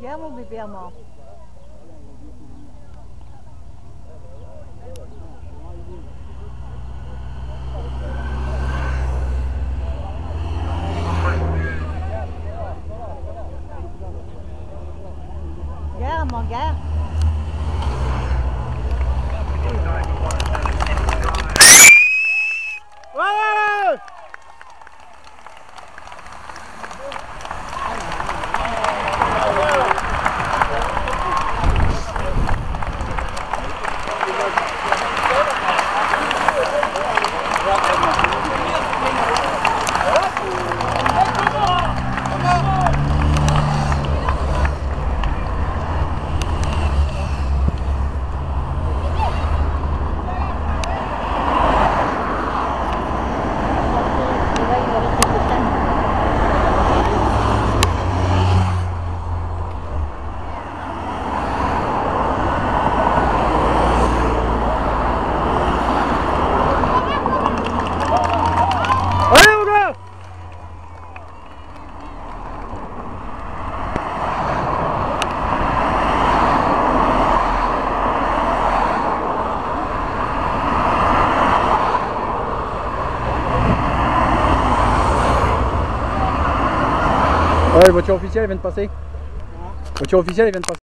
Viens, bébé à moi. Viens, Ouais, les voitures officielles, elles de passer. Voiture officielle, elles viennent de passer.